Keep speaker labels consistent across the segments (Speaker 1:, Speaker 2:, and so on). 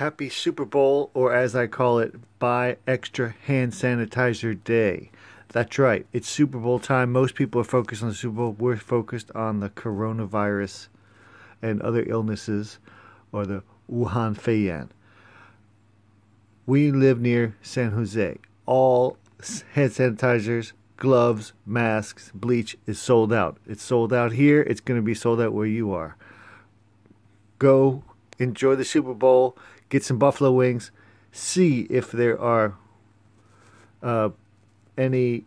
Speaker 1: Happy Super Bowl, or as I call it, Buy Extra Hand Sanitizer Day. That's right, it's Super Bowl time. Most people are focused on the Super Bowl. We're focused on the coronavirus and other illnesses, or the Wuhan Feiyan. We live near San Jose. All hand sanitizers, gloves, masks, bleach is sold out. It's sold out here. It's going to be sold out where you are. Go enjoy the Super Bowl, get some buffalo wings, see if there are uh, any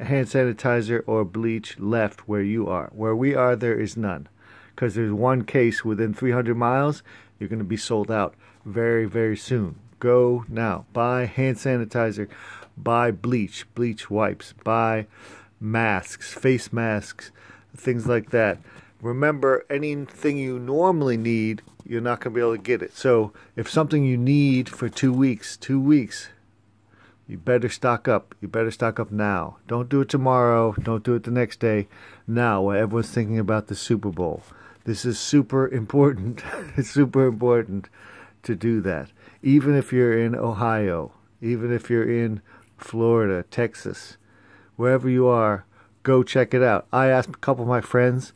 Speaker 1: hand sanitizer or bleach left where you are. Where we are, there is none. Because there's one case within 300 miles, you're going to be sold out very, very soon. Go now. Buy hand sanitizer, buy bleach, bleach wipes, buy masks, face masks, things like that. Remember, anything you normally need, you're not going to be able to get it. So, if something you need for two weeks, two weeks, you better stock up. You better stock up now. Don't do it tomorrow. Don't do it the next day. Now, while everyone's thinking about the Super Bowl. This is super important. it's super important to do that. Even if you're in Ohio, even if you're in Florida, Texas, wherever you are, go check it out. I asked a couple of my friends,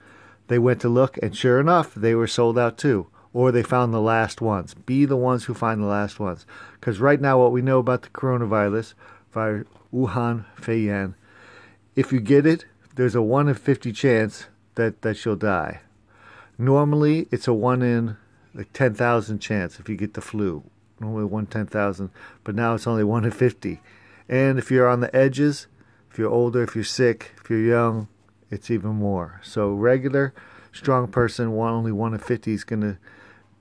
Speaker 1: they went to look, and sure enough, they were sold out too. Or they found the last ones. Be the ones who find the last ones. Because right now, what we know about the coronavirus, via Wuhan Feiyan, if you get it, there's a 1 in 50 chance that, that you'll die. Normally, it's a 1 in like 10,000 chance if you get the flu. Normally 1 10,000, but now it's only 1 in 50. And if you're on the edges, if you're older, if you're sick, if you're young, it's even more. So regular, strong person, one only one in fifty is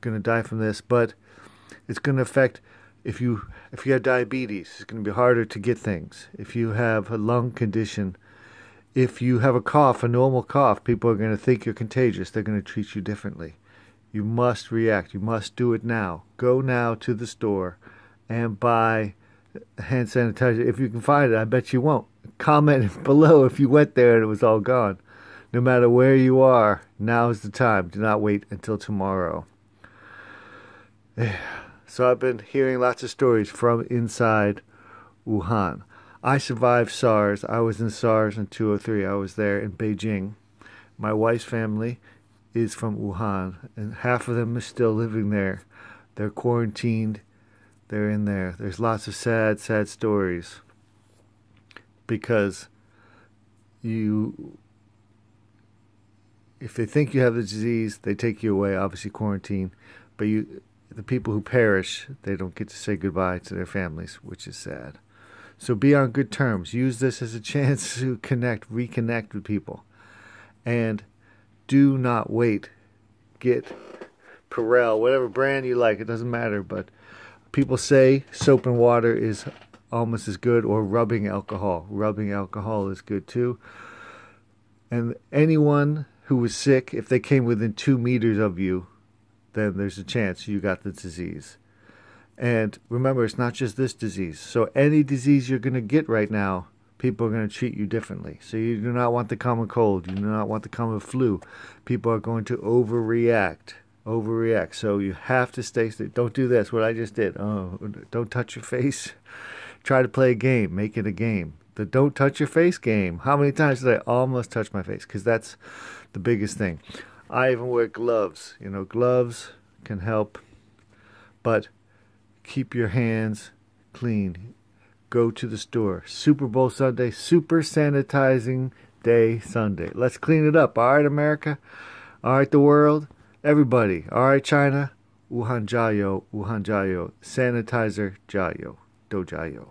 Speaker 1: gonna gonna die from this, but it's gonna affect if you if you have diabetes, it's gonna be harder to get things. If you have a lung condition, if you have a cough, a normal cough, people are gonna think you're contagious. They're gonna treat you differently. You must react. You must do it now. Go now to the store and buy hand sanitizer if you can find it. I bet you won't. Comment below if you went there and it was all gone. No matter where you are, now is the time. Do not wait until tomorrow. So I've been hearing lots of stories from inside Wuhan. I survived SARS. I was in SARS in 203. I was there in Beijing. My wife's family is from Wuhan, and half of them is still living there. They're quarantined they're in there. There's lots of sad, sad stories because you, if they think you have the disease, they take you away. Obviously, quarantine, but you, the people who perish, they don't get to say goodbye to their families, which is sad. So be on good terms. Use this as a chance to connect, reconnect with people, and do not wait. Get Purell, whatever brand you like. It doesn't matter, but people say soap and water is almost as good, or rubbing alcohol. Rubbing alcohol is good too. And anyone who was sick, if they came within two meters of you, then there's a chance you got the disease. And remember, it's not just this disease. So, any disease you're going to get right now, people are going to treat you differently. So, you do not want the common cold. You do not want the common flu. People are going to overreact overreact. So you have to stay. Don't do this. What I just did. Oh, don't touch your face. Try to play a game. Make it a game. The don't touch your face game. How many times did I almost touch my face? Because that's the biggest thing. I even wear gloves. You know, gloves can help, but keep your hands clean. Go to the store. Super Bowl Sunday, super sanitizing day Sunday. Let's clean it up. All right, America. All right, the world. Everybody, all right, China, Wuhan Jiayou, Wuhan Jiayou, sanitizer Jiayou, Do Jiayou.